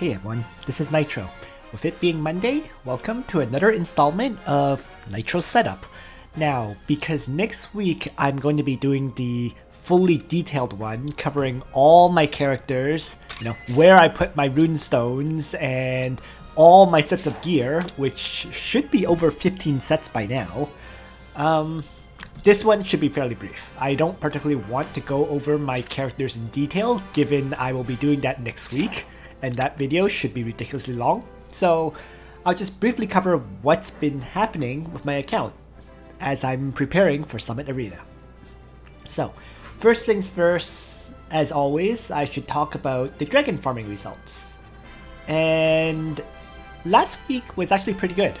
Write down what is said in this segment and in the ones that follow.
Hey everyone, this is Nitro. With it being Monday, welcome to another installment of Nitro Setup. Now, because next week I'm going to be doing the fully detailed one covering all my characters, you know, where I put my rune stones and all my sets of gear, which should be over 15 sets by now. Um, this one should be fairly brief. I don't particularly want to go over my characters in detail, given I will be doing that next week, and that video should be ridiculously long. So I'll just briefly cover what's been happening with my account as I'm preparing for Summit Arena. So, first things first, as always, I should talk about the dragon farming results. And last week was actually pretty good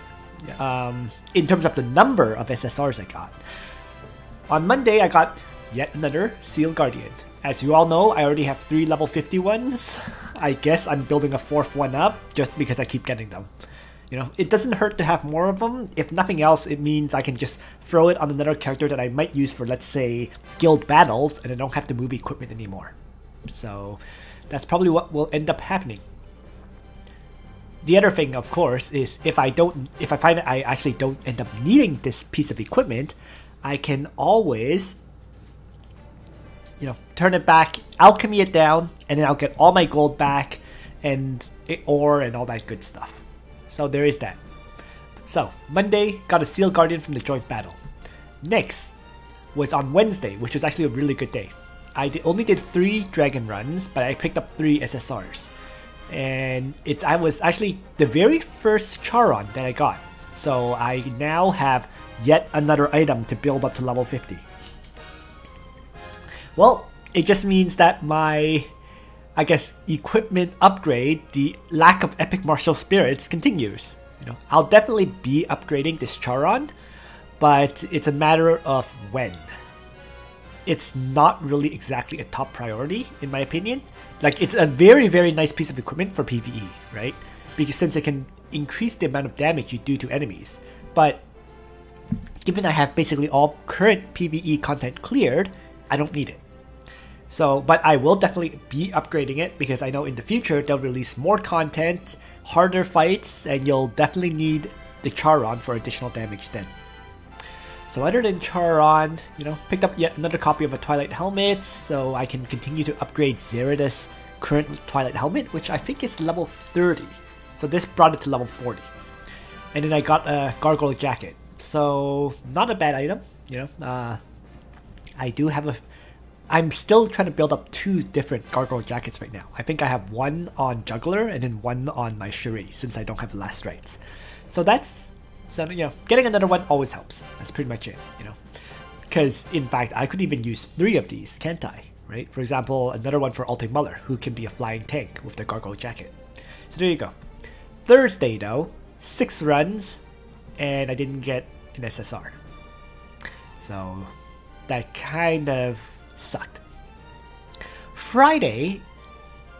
um, in terms of the number of SSRs I got. On Monday, I got yet another Seal Guardian. As you all know, I already have three level 50 ones. I guess I'm building a fourth one up just because I keep getting them. You know, it doesn't hurt to have more of them. If nothing else, it means I can just throw it on another character that I might use for, let's say, guild battles, and I don't have to move equipment anymore. So that's probably what will end up happening. The other thing, of course, is if I don't, if I find that I actually don't end up needing this piece of equipment, I can always, you know, turn it back, alchemy it down, and then I'll get all my gold back, and ore and all that good stuff. So there is that. So, Monday, got a Seal Guardian from the joint battle. Next was on Wednesday, which was actually a really good day. I did, only did three dragon runs, but I picked up three SSRs. And it's I was actually the very first Charon that I got. So I now have yet another item to build up to level 50. Well, it just means that my I guess, equipment upgrade, the lack of epic martial spirits continues. You know, I'll definitely be upgrading this Charon, but it's a matter of when. It's not really exactly a top priority, in my opinion. Like, it's a very, very nice piece of equipment for PvE, right? Because since it can increase the amount of damage you do to enemies. But given I have basically all current PvE content cleared, I don't need it. So, but I will definitely be upgrading it because I know in the future they'll release more content, harder fights, and you'll definitely need the Charon for additional damage then. So other than Charon, you know, picked up yet another copy of a Twilight Helmet, so I can continue to upgrade Zerida's current Twilight Helmet, which I think is level 30. So this brought it to level 40. And then I got a Gargoyle Jacket. So not a bad item, you know. Uh, I do have a I'm still trying to build up two different gargoyle jackets right now. I think I have one on juggler and then one on my Sherry since I don't have last rites. So that's so you know getting another one always helps. That's pretty much it. You know, because in fact I could even use three of these, can't I? Right? For example, another one for Altemüller who can be a flying tank with the gargoyle jacket. So there you go. Thursday though, six runs, and I didn't get an SSR. So that kind of sucked. Friday,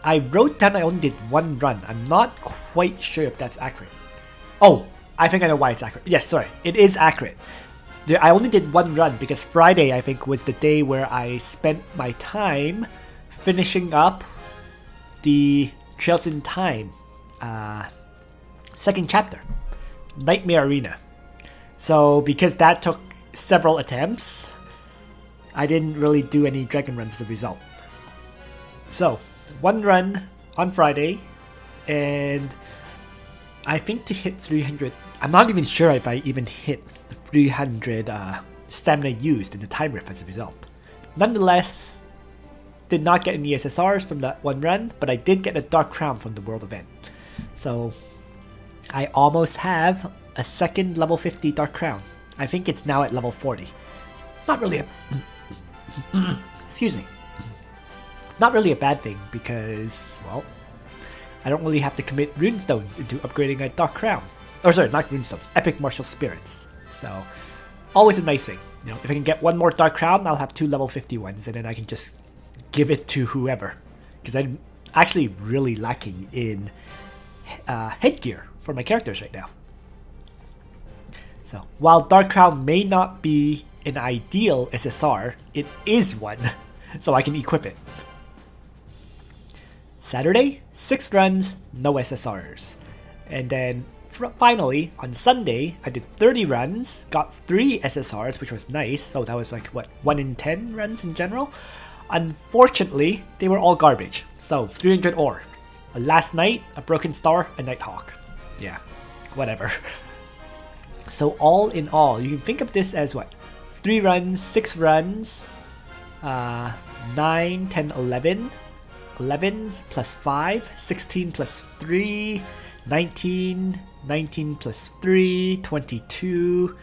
I wrote down I only did one run. I'm not quite sure if that's accurate. Oh, I think I know why it's accurate. Yes, sorry, it is accurate. I only did one run because Friday, I think, was the day where I spent my time finishing up the Trails in Time uh, second chapter, Nightmare Arena. So, because that took several attempts, I didn't really do any dragon runs as a result. So, one run on Friday, and I think to hit 300, I'm not even sure if I even hit 300 uh, stamina used in the time rift as a result. Nonetheless, did not get any SSRs from that one run, but I did get a Dark Crown from the World event. So, I almost have a second level 50 Dark Crown. I think it's now at level 40. Not really a Excuse me. Not really a bad thing because, well, I don't really have to commit runestones into upgrading a Dark Crown. Or sorry, not runestones, Epic Martial Spirits. So, always a nice thing. You know, if I can get one more Dark Crown, I'll have two level 50 ones, and then I can just give it to whoever. Because I'm actually really lacking in uh, headgear for my characters right now. So, while Dark Crown may not be an ideal SSR, it is one, so I can equip it. Saturday, 6 runs, no SSRs. And then finally, on Sunday, I did 30 runs, got 3 SSRs, which was nice, so that was like, what, 1 in 10 runs in general? Unfortunately, they were all garbage, so 300 ore. Last night, a Broken Star, a Nighthawk. Yeah, whatever. So all in all, you can think of this as what? 3 runs, 6 runs, uh, 9, 10, 11, 11 plus 5, 16 plus 3, 19, 19 plus 3, 22,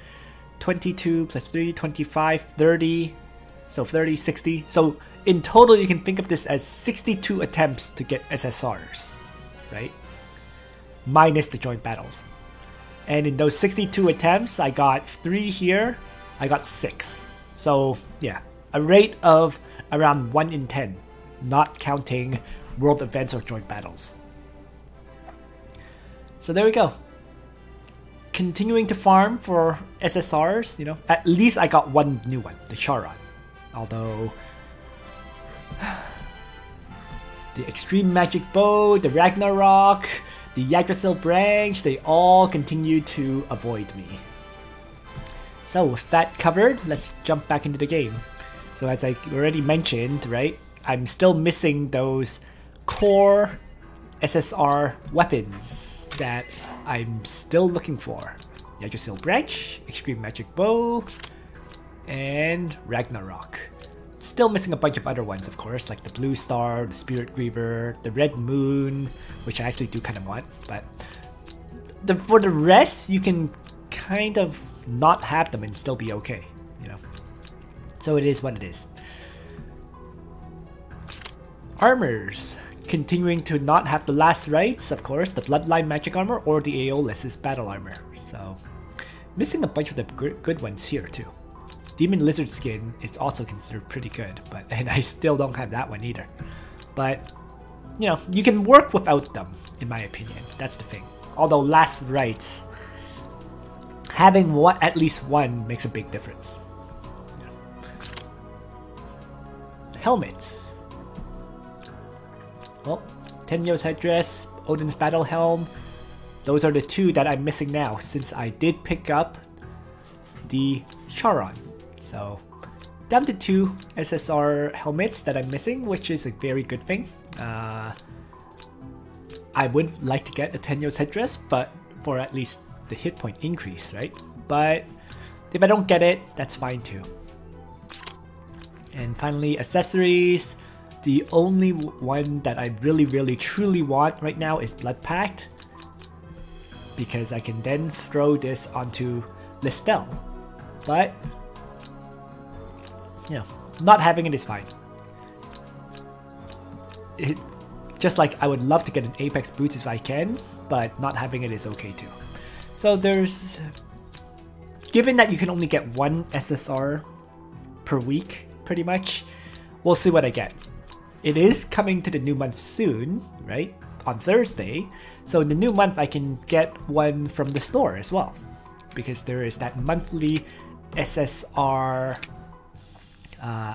22 plus 3, 25, 30, so 30, 60. So in total, you can think of this as 62 attempts to get SSRs, right? Minus the joint battles. And in those 62 attempts, I got 3 here, I got 6. So yeah, a rate of around 1 in 10, not counting world events or joint battles. So there we go. Continuing to farm for SSRs, you know, at least I got one new one, the Charon. Although the Extreme Magic Bow, the Ragnarok, the Yggdrasil Branch, they all continue to avoid me. So with that covered, let's jump back into the game. So as I already mentioned, right, I'm still missing those core SSR weapons that I'm still looking for. Yggdrasil Branch, Extreme Magic Bow, and Ragnarok. Still missing a bunch of other ones, of course, like the Blue Star, the Spirit Griever, the Red Moon, which I actually do kind of want, but the, for the rest, you can kind of not have them and still be okay, you know? So it is what it is. Armors. Continuing to not have the last rites, of course, the Bloodline Magic Armor or the Aeolus' Battle Armor. So, missing a bunch of the good ones here too. Demon Lizard Skin is also considered pretty good, but and I still don't have that one either. But, you know, you can work without them, in my opinion. That's the thing. Although last rites, having one, at least one makes a big difference. Helmets. Well, Tenyo's headdress, Odin's battle helm. Those are the two that I'm missing now, since I did pick up the Charon. So, down to two SSR helmets that I'm missing, which is a very good thing. Uh, I would like to get a Tenyo's headdress, but for at least the hit point increase, right? But if I don't get it, that's fine too. And finally, accessories. The only one that I really, really, truly want right now is Blood Pact. Because I can then throw this onto Listel. But you know, not having it is fine. It, just like I would love to get an Apex boots if I can, but not having it is okay too. So there's... Given that you can only get one SSR per week, pretty much, we'll see what I get. It is coming to the new month soon, right? On Thursday. So in the new month, I can get one from the store as well. Because there is that monthly SSR uh,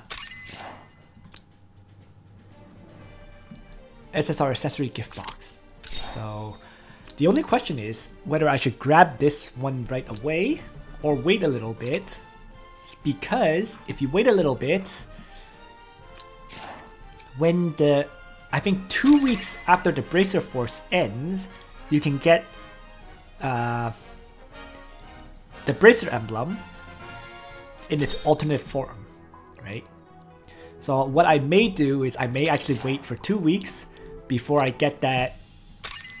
SSR accessory gift box. So the only question is whether I should grab this one right away or wait a little bit. Because if you wait a little bit, when the, I think two weeks after the Bracer Force ends, you can get uh, the Bracer Emblem in its alternate form right? So what I may do is I may actually wait for two weeks before I get that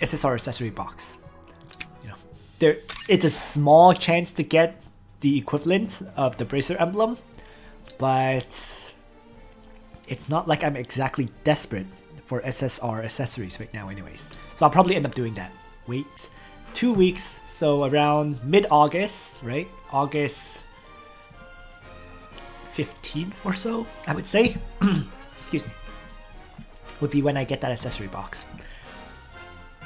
SSR accessory box. You know, there it's a small chance to get the equivalent of the bracer emblem, but it's not like I'm exactly desperate for SSR accessories right now anyways. So I'll probably end up doing that. Wait two weeks, so around mid-August, right? August 15th or so, I would say. Excuse me. Would be when I get that accessory box.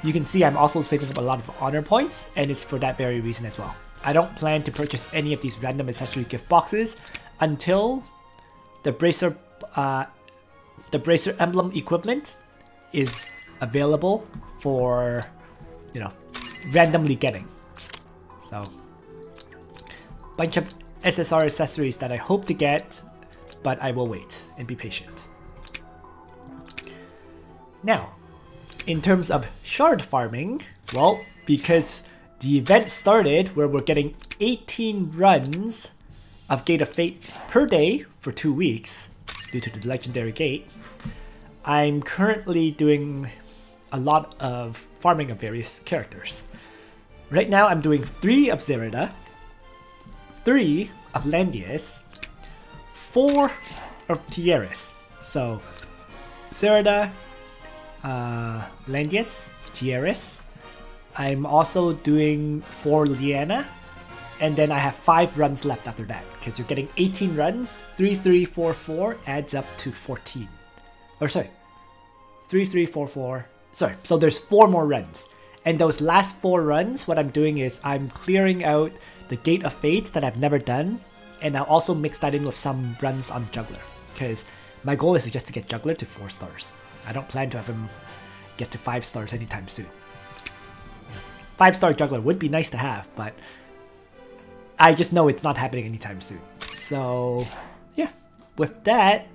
You can see I'm also saving up a lot of honor points, and it's for that very reason as well. I don't plan to purchase any of these random accessory gift boxes until the bracer, uh, the bracer emblem equivalent is available for, you know, randomly getting. So, bunch of SSR accessories that I hope to get, but I will wait and be patient. Now, in terms of shard farming, well, because the event started where we're getting 18 runs of Gate of Fate per day for two weeks due to the legendary gate, I'm currently doing a lot of farming of various characters. Right now I'm doing 3 of Zerida, 3 of Landius, 4 of Tiaris. So, Zerida, uh, Landius, Tiaris. I'm also doing 4 Liana, and then I have 5 runs left after that, because you're getting 18 runs, 3, 3, 4, 4 adds up to 14. Or sorry, 3, 3, 4, 4, sorry, so there's 4 more runs. And those last four runs, what I'm doing is I'm clearing out the Gate of Fates that I've never done, and I'll also mix that in with some runs on Juggler, because my goal is just to get Juggler to 4 stars. I don't plan to have him get to 5 stars anytime soon. 5 star Juggler would be nice to have, but I just know it's not happening anytime soon. So, yeah, with that,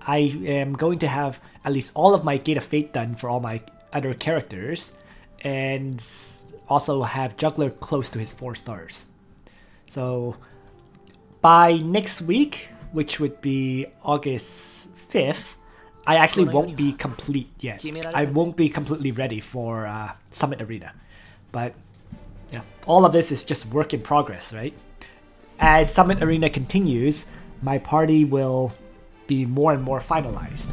I am going to have at least all of my Gate of Fate done for all my other characters and also have Juggler close to his 4 stars. So by next week, which would be August 5th, I actually won't be complete yet. I won't be completely ready for uh, Summit Arena. But yeah, all of this is just work in progress, right? As Summit Arena continues, my party will be more and more finalized.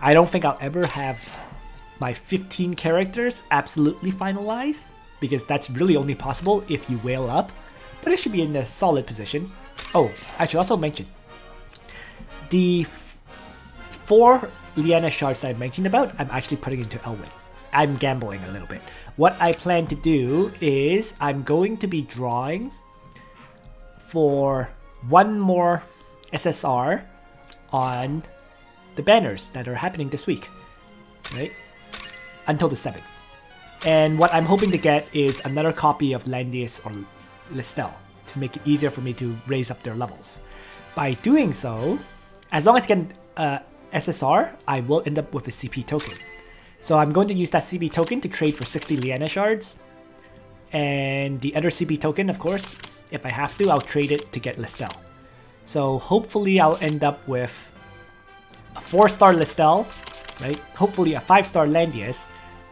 I don't think I'll ever have my 15 characters absolutely finalized, because that's really only possible if you whale up, but it should be in a solid position. Oh, I should also mention, the four Liana shards I mentioned about, I'm actually putting into Elwyn. I'm gambling a little bit. What I plan to do is I'm going to be drawing for one more SSR on the banners that are happening this week, right? Until the 7th. And what I'm hoping to get is another copy of Landius or Listel to make it easier for me to raise up their levels. By doing so, as long as I can uh, SSR, I will end up with a CP token. So I'm going to use that CP token to trade for 60 Liana shards. And the other CP token, of course, if I have to, I'll trade it to get Listel. So hopefully I'll end up with a 4-star Listel, right? Hopefully a 5-star Landius,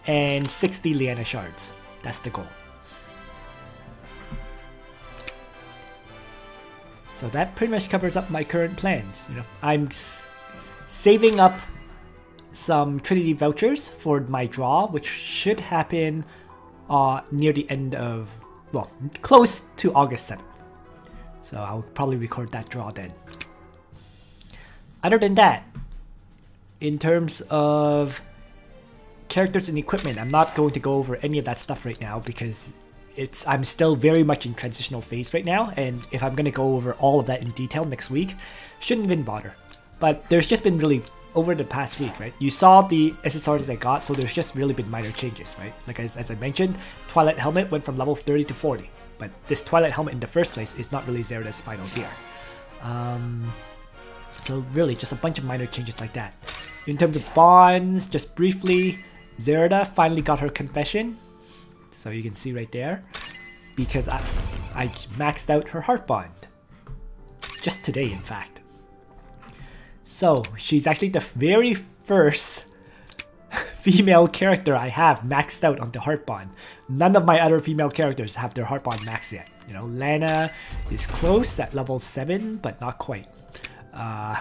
and 60 Liana shards. That's the goal. So that pretty much covers up my current plans. You know, I'm saving up some Trinity vouchers for my draw, which should happen uh, near the end of, well, close to August 7th. So I'll probably record that draw then. Other than that, in terms of characters and equipment, I'm not going to go over any of that stuff right now because it's I'm still very much in transitional phase right now, and if I'm gonna go over all of that in detail next week, shouldn't even bother. But there's just been really over the past week, right? You saw the SSRs I got, so there's just really been minor changes, right? Like as, as I mentioned, Twilight Helmet went from level 30 to 40, but this Twilight Helmet in the first place is not really Zerida's final gear. Um, so really, just a bunch of minor changes like that. In terms of bonds, just briefly, Zerida finally got her confession, so you can see right there, because I, I maxed out her heart bond. Just today, in fact. So, she's actually the very first female character I have maxed out on the heart bond. None of my other female characters have their heart bond maxed yet. You know, Lana is close at level 7, but not quite. Uh,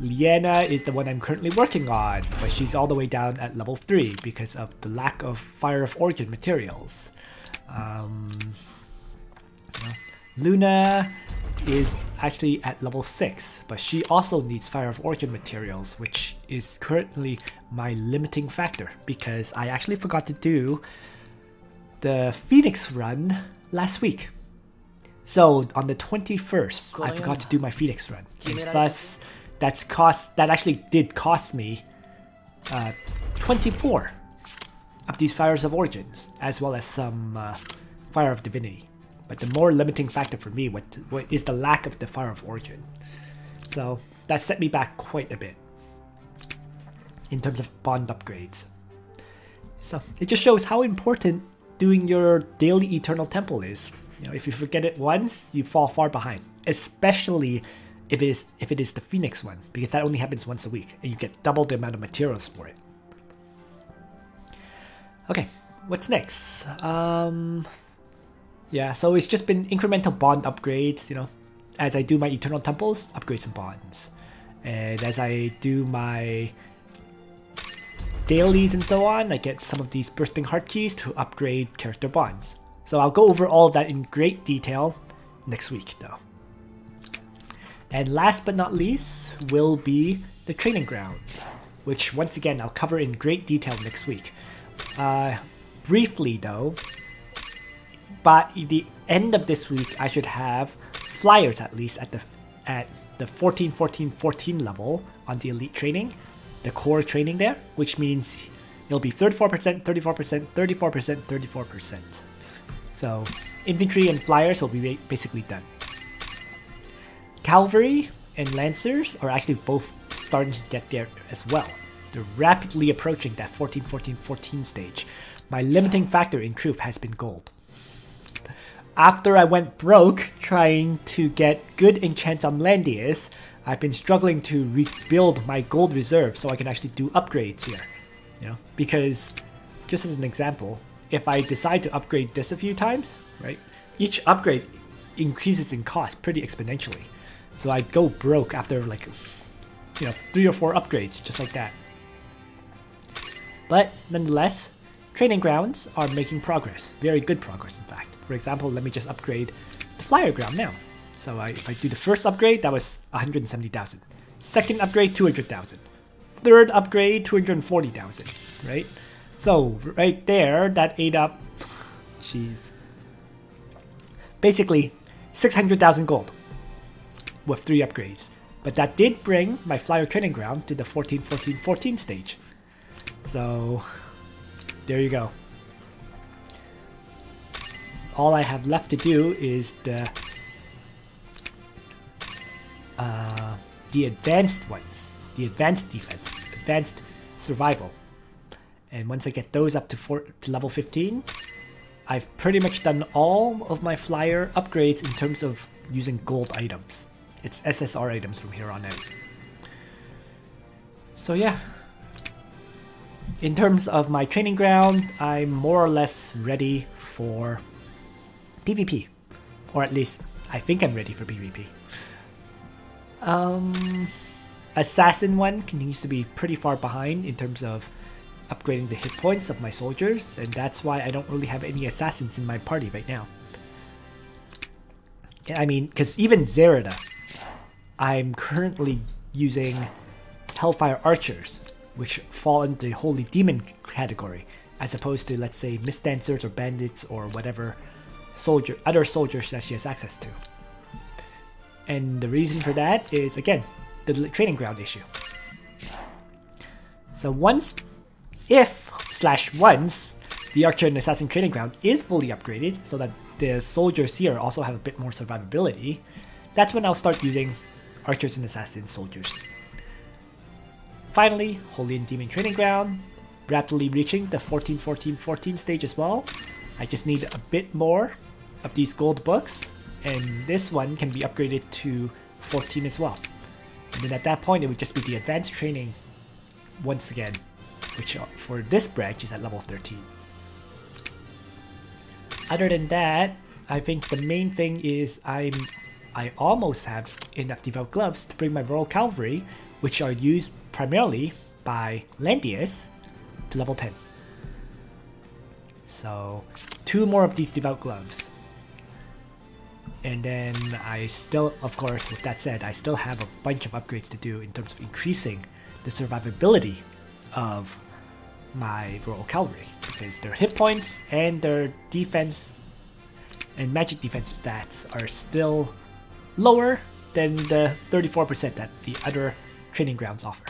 is the one I'm currently working on, but she's all the way down at level 3 because of the lack of Fire of Origin materials. Um, Luna is actually at level 6, but she also needs Fire of Origin materials, which is currently my limiting factor because I actually forgot to do the Phoenix run last week. So on the 21st, I forgot to do my Phoenix run. Thus, that's cost that actually did cost me uh, 24 of these Fires of Origins, as well as some uh, Fire of Divinity. But the more limiting factor for me what, what is the lack of the Fire of Origin. So that set me back quite a bit in terms of bond upgrades. So it just shows how important doing your daily Eternal Temple is. You know, if you forget it once, you fall far behind. Especially if it is if it is the Phoenix one, because that only happens once a week, and you get double the amount of materials for it. Okay, what's next? Um, yeah, so it's just been incremental bond upgrades, you know, as I do my Eternal Temples, upgrade some bonds. And as I do my dailies and so on, I get some of these Bursting Heart Keys to upgrade character bonds. So I'll go over all of that in great detail next week though. And last but not least will be the training ground, which once again I'll cover in great detail next week. Uh, briefly though, by the end of this week I should have flyers at least at the at the 14 14 14 level on the elite training the core training there which means it'll be 34% 34% 34% 34% so infantry and flyers will be basically done. Cavalry and lancers are actually both starting to get there as well. They're rapidly approaching that 14 14 14 stage. My limiting factor in truth has been gold after I went broke trying to get good enchants on Landius, I've been struggling to rebuild my gold reserve so I can actually do upgrades here. You know, because just as an example, if I decide to upgrade this a few times, right, each upgrade increases in cost pretty exponentially. So I go broke after like, you know, three or four upgrades, just like that. But nonetheless, training grounds are making progress, very good progress in fact. For example, let me just upgrade the flyer ground now. So I, if I do the first upgrade, that was 170,000. Second upgrade, 200,000. Third upgrade, 240,000, right? So right there, that ate up, jeez. Basically, 600,000 gold with three upgrades. But that did bring my flyer training ground to the 14, 14, 14 stage. So there you go all I have left to do is the uh, the advanced ones, the advanced defense, advanced survival. And once I get those up to, four, to level 15, I've pretty much done all of my flyer upgrades in terms of using gold items. It's SSR items from here on out. So yeah. In terms of my training ground, I'm more or less ready for PvP. Or at least, I think I'm ready for PvP. Um, Assassin 1 continues to be pretty far behind in terms of upgrading the hit points of my soldiers, and that's why I don't really have any assassins in my party right now. I mean, because even Zerida, I'm currently using Hellfire Archers, which fall into the Holy Demon category, as opposed to, let's say, Mist Dancers or Bandits or whatever soldier, other soldiers that she has access to. And the reason for that is, again, the training ground issue. So once, if slash once, the Archer and Assassin training ground is fully upgraded so that the soldiers here also have a bit more survivability, that's when I'll start using Archers and Assassin soldiers. Finally, Holy and Demon Training Ground, rapidly reaching the 14-14-14 stage as well. I just need a bit more of these gold books, and this one can be upgraded to 14 as well. And then at that point, it would just be the advanced training once again, which for this branch is at level 13. Other than that, I think the main thing is I'm I almost have enough devout gloves to bring my Royal Cavalry, which are used primarily by Landius, to level 10. So, two more of these devout gloves. And then I still, of course, with that said, I still have a bunch of upgrades to do in terms of increasing the survivability of my Royal Cavalry. Because their hit points and their defense and magic defense stats are still lower than the 34% that the other training grounds offer.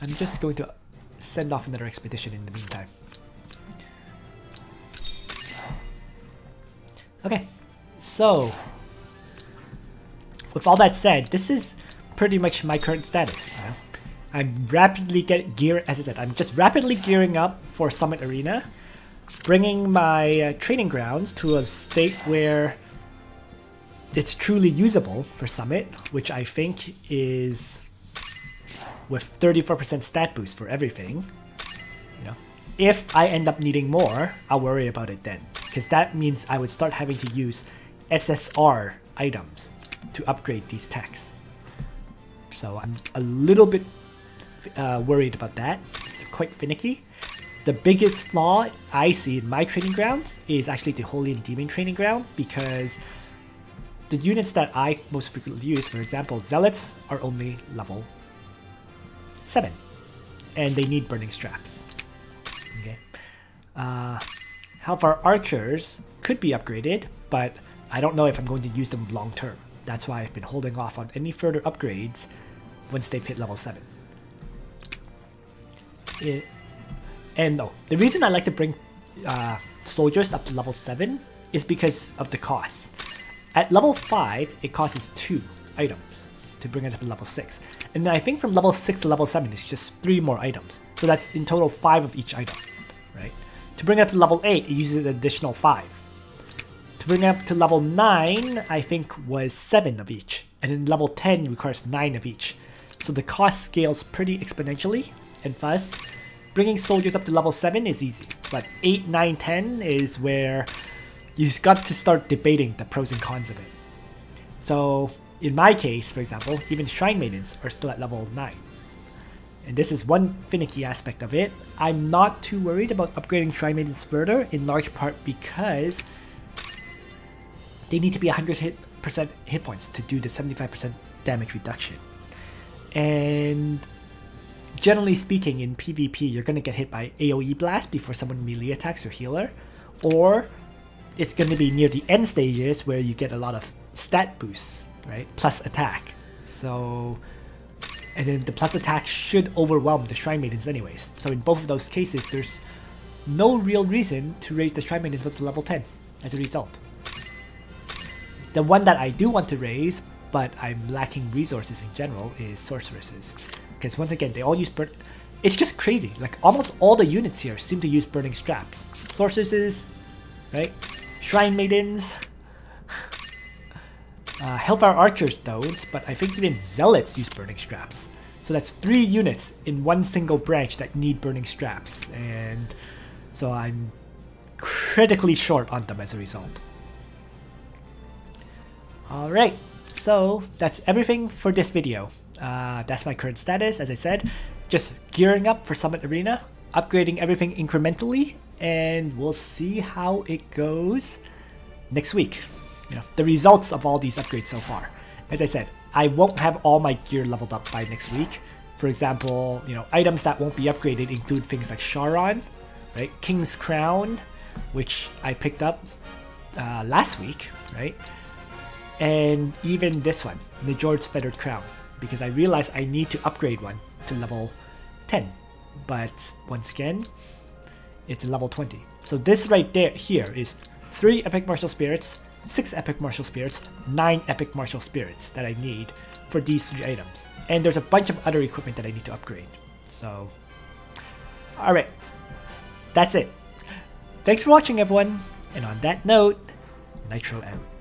I'm just going to send off another expedition in the meantime. Okay, so with all that said, this is pretty much my current status. I'm rapidly get gear as I said, I'm just rapidly gearing up for Summit Arena, bringing my uh, training grounds to a state where it's truly usable for Summit, which I think is with 34% stat boost for everything. You know, if I end up needing more, I'll worry about it then, because that means I would start having to use SSR items to upgrade these techs. So I'm a little bit uh, worried about that. It's quite finicky. The biggest flaw I see in my training grounds is actually the Holy and Demon training ground because the units that I most frequently use, for example, Zealots are only level 7 and they need Burning Straps. Okay. Uh, Hellfire Archers could be upgraded, but I don't know if I'm going to use them long term. That's why I've been holding off on any further upgrades once they've hit level 7. It, and no, the reason I like to bring uh, soldiers up to level 7 is because of the cost. At level 5, it costs 2 items to bring it up to level 6. And then I think from level 6 to level 7 it's just 3 more items. So that's in total 5 of each item, right? To bring it up to level 8, it uses an additional 5. To bring it up to level 9, I think was 7 of each. And then level 10 requires 9 of each. So the cost scales pretty exponentially, and thus, bringing soldiers up to level 7 is easy. But 8, 9, 10 is where you've got to start debating the pros and cons of it. So in my case, for example, even Shrine Maidens are still at level 9. And this is one finicky aspect of it. I'm not too worried about upgrading Shrine Maidens further, in large part because they need to be 100 hit percent hit points to do the 75% damage reduction. And generally speaking, in PvP, you're going to get hit by AoE blast before someone melee attacks your healer, or it's going to be near the end stages where you get a lot of stat boosts, right? Plus attack. So, and then the plus attack should overwhelm the Shrine Maidens anyways. So in both of those cases, there's no real reason to raise the Shrine Maidens to level 10 as a result. The one that I do want to raise, but I'm lacking resources in general, is Sorceresses. Because once again, they all use burn. It's just crazy. Like almost all the units here seem to use burning straps. Sorceresses, right? Shrine Maidens. Uh, Hellfire Archers don't, but I think even Zealots use burning straps. So that's three units in one single branch that need burning straps, and so I'm critically short on them as a result. Alright, so that's everything for this video. Uh, that's my current status, as I said. Just gearing up for Summit Arena, upgrading everything incrementally, and we'll see how it goes next week. You know, the results of all these upgrades so far. As I said, I won't have all my gear leveled up by next week. For example, you know, items that won't be upgraded include things like Charon, right? King's Crown, which I picked up uh, last week, right? And even this one, the George Feathered Crown, because I realized I need to upgrade one to level 10. But once again, it's level 20. So this right there here is 3 Epic Martial Spirits, 6 Epic Martial Spirits, 9 Epic Martial Spirits that I need for these 3 items. And there's a bunch of other equipment that I need to upgrade. So, alright, that's it. Thanks for watching everyone, and on that note, Nitro out.